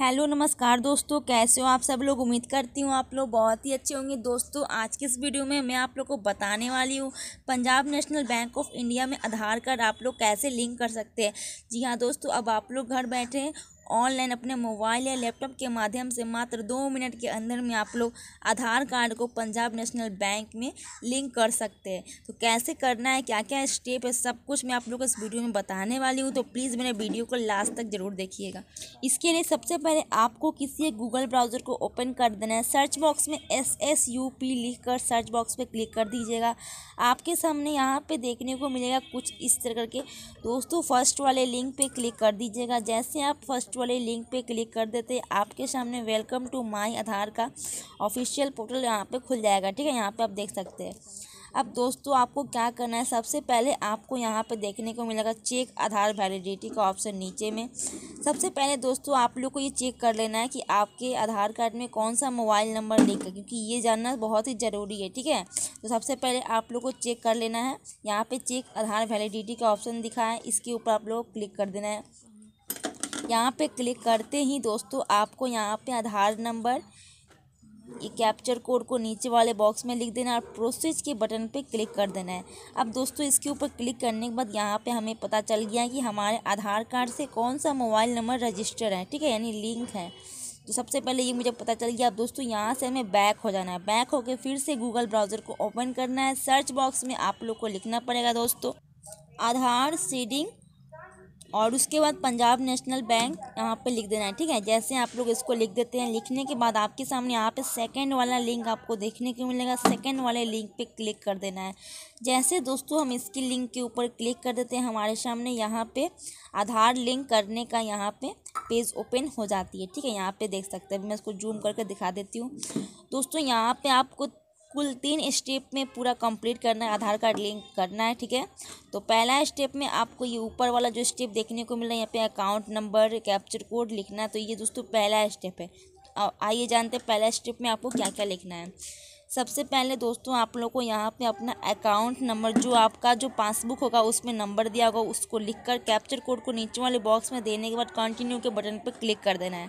Hello, नमस्कार दोस्तों, कैसे हो आप सब लोग? उम्मीद करती हूँ आप लोग बहुत ही अच्छे होंगे। दोस्तों, आज की इस वीडियो में मैं आप लोग को बताने वाली हूँ, Punjab National Bank of India में आधार कार्ड आप लोग कैसे लिंक कर सकते हैं? जी हाँ दोस्तों, अब आप लोग घर बैठे ऑनलाइन अपने मोबाइल या लैपटॉप के माध्यम से मात्र दो मिनट के अंदर में आप लोग आधार कार्ड को पंजाब नेशनल बैंक में लिंक कर सकते हैं। तो कैसे करना है क्या क्या स्टेप है, सब कुछ मैं आप लोग को इस वीडियो में बताने वाली हूँ। तो प्लीज़ मेरे वीडियो को लास्ट तक ज़रूर देखिएगा। इसके लिए सबसे पहले आपको किसी एक गूगल ब्राउज़र को ओपन कर देना है। सर्च बॉक्स में एस एस यू पी लिख कर सर्च बॉक्स पर क्लिक कर दीजिएगा। आपके सामने यहाँ पर देखने को मिलेगा कुछ इस तरह करके। दोस्तों, फ़र्स्ट वाले लिंक पर क्लिक कर दीजिएगा। जैसे आप फ़र्स्ट वाले लिंक पे क्लिक कर देते हैं। आपके सामने वेलकम टू माय आधार का ऑफिशियल पोर्टल यहाँ पे खुल जाएगा, ठीक है? यहाँ पे आप देख सकते हैं। अब दोस्तों, आपको क्या करना है? सबसे पहले आपको यहाँ पे देखने को मिलेगा चेक आधार वैलिडिटी का ऑप्शन नीचे में। सबसे पहले दोस्तों, आप लोग को ये चेक कर लेना है कि आपके आधार कार्ड में कौन सा मोबाइल नंबर है, क्योंकि ये जानना बहुत ही ज़रूरी है, ठीक है? तो सबसे पहले आप लोग को चेक कर लेना है। यहाँ पे चेक आधार वैलिडिटी का ऑप्शन दिखा है। इसके ऊपर आप लोग क्लिक कर देना है। यहाँ पे क्लिक करते ही दोस्तों आपको यहाँ पे आधार नंबर ये कैप्चर कोड को नीचे वाले बॉक्स में लिख देना और प्रोसेस के बटन पे क्लिक कर देना है। अब दोस्तों इसके ऊपर क्लिक करने के बाद यहाँ पे हमें पता चल गया कि हमारे आधार कार्ड से कौन सा मोबाइल नंबर रजिस्टर है, ठीक है? यानी लिंक है। तो सबसे पहले ये मुझे पता चल गया, अब दोस्तों यहाँ से हमें बैक हो जाना है। बैक होकर फिर से गूगल ब्राउज़र को ओपन करना है। सर्च बॉक्स में आप लोग को लिखना पड़ेगा दोस्तों। आधार सीडिंग और उसके बाद पंजाब नेशनल बैंक यहाँ पे लिख देना है, ठीक है? जैसे आप लोग इसको लिख देते हैं, लिखने के बाद आपके सामने यहाँ पे सेकंड वाला लिंक आपको देखने को मिलेगा। सेकंड वाले लिंक पे क्लिक कर देना है। जैसे दोस्तों हम इसकी लिंक के ऊपर क्लिक कर देते हैं, हमारे सामने यहाँ पे आधार लिंक करने का यहाँ पे पेज ओपन हो जाती है, ठीक है? यहाँ पे देख सकते हैं मैं इसको जूम करके दिखा देती हूँ। दोस्तों यहाँ पे आपको कुल तीन स्टेप में पूरा कंप्लीट करना है, आधार कार्ड लिंक करना है, ठीक है? तो पहला स्टेप में आपको ये ऊपर वाला जो स्टेप देखने को मिल रहा है, यहाँ पे अकाउंट नंबर, कैप्चर कोड लिखना है तो ये दोस्तों पहला स्टेप है। आइए जानते हैं पहला स्टेप में आपको क्या क्या लिखना है। सबसे पहले दोस्तों आप लोग को यहाँ पे अपना अकाउंट नंबर, जो आपका जो पासबुक होगा, उसमें नंबर दिया होगा, उसको लिखकर कैप्चर कोड को नीचे वाले बॉक्स में देने के बाद कंटिन्यू के बटन पर क्लिक कर देना है।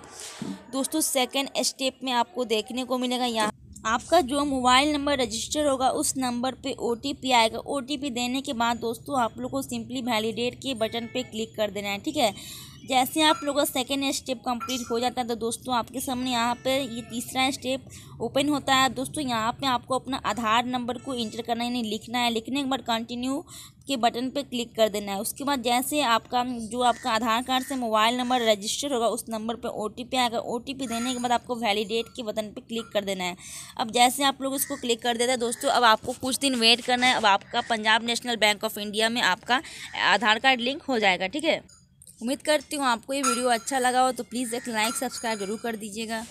दोस्तों सेकेंड स्टेप में आपको देखने को मिलेगा, यहाँ आपका जो मोबाइल नंबर रजिस्टर होगा, उस नंबर पे ओटीपी आएगा। ओटीपी देने के बाद दोस्तों, आप लोग को सिंपली वैलिडेट के बटन पे क्लिक कर देना है, ठीक है? जैसे आप लोगों का सेकेंड स्टेप कंप्लीट हो जाता है तो दोस्तों आपके सामने यहाँ पे ये तीसरा स्टेप ओपन होता है। दोस्तों, यहाँ पे आपको अपना आधार नंबर को इंटर करना यानी लिखना है। लिखने के बाद कंटिन्यू के बटन पे क्लिक कर देना है। उसके बाद जैसे आपका, जो आपका आधार कार्ड से मोबाइल नंबर रजिस्टर होगा, उस नंबर पर ओ आएगा। ओटीपी देने के बाद आपको वैलिडेट के बटन पर क्लिक कर देना है। अब जैसे आप लोग इसको क्लिक कर देते हैं, दोस्तों, अब आपको कुछ दिन वेट करना है। अब आपका Punjab National Bank of India में आपका आधार कार्ड लिंक हो जाएगा, ठीक है? उम्मीद करती हूँ आपको ये वीडियो अच्छा लगा हो तो प्लीज़ एक लाइक, सब्सक्राइब ज़रूर कर दीजिएगा।